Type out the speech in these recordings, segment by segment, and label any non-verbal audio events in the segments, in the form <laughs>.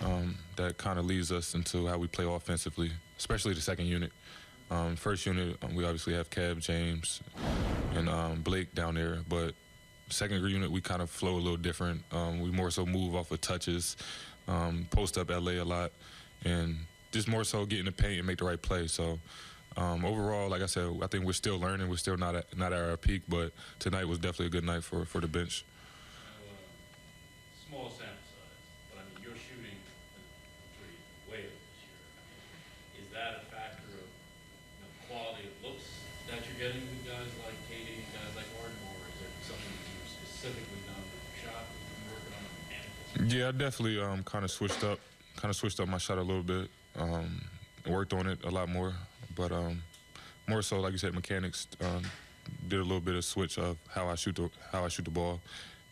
Um, that kind of leads us into how we play offensively, especially the second unit. Um, first unit, um, we obviously have Kev, James, and um, Blake down there, but second unit, we kind of flow a little different. Um, we more so move off of touches, um, post up LA a lot, and just more so get in the paint and make the right play. So overall, like I said, I think we're still learning. We're still not at, not at our peak, but tonight was definitely a good night for, for the bench. small sample size, but I mean, you're shooting a pretty way up this year. I mean, Is that a factor of, you know, quality of looks that you're getting guys like KD and guys like is something that you've specifically done with your shot? Yeah, I definitely um, kind of switched up, kind of switched up my shot a little bit. Um, worked on it a lot more, but um, more so, like you said, mechanics. Um, did a little bit of switch of how I shoot the how I shoot the ball,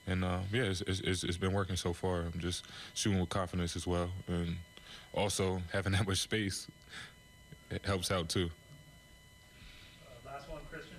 and uh, yeah, it's, it's, it's been working so far. I'm just shooting with confidence as well, and also <laughs> having that much space it helps out too. Uh, Last one, Christian.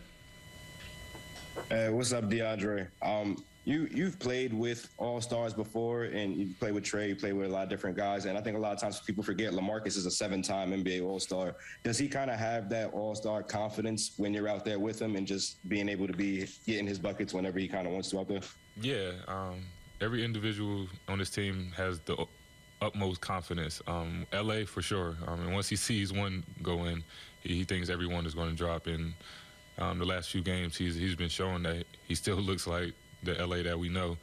Hey, what's up, DeAndre? Um, you you've played with all stars before, and you played with Trae. You played with a lot of different guys, and I think a lot of times people forget LaMarcus is a seven-time NBA All Star. Does he kind of have that All Star confidence when you're out there with him, and just being able to be getting his buckets whenever he kind of wants to out there? Yeah, um, every individual on this team has the utmost confidence. Um, LA for sure. Um, and once he sees one go in, he, he thinks everyone is going to drop. And um, the last few games, he's he's been showing that he still <laughs> looks like the LA that we know.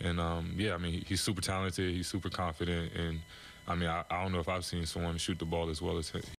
And um, yeah, I mean, he's super talented. He's super confident. And I mean, I, I don't know if I've seen someone shoot the ball as well as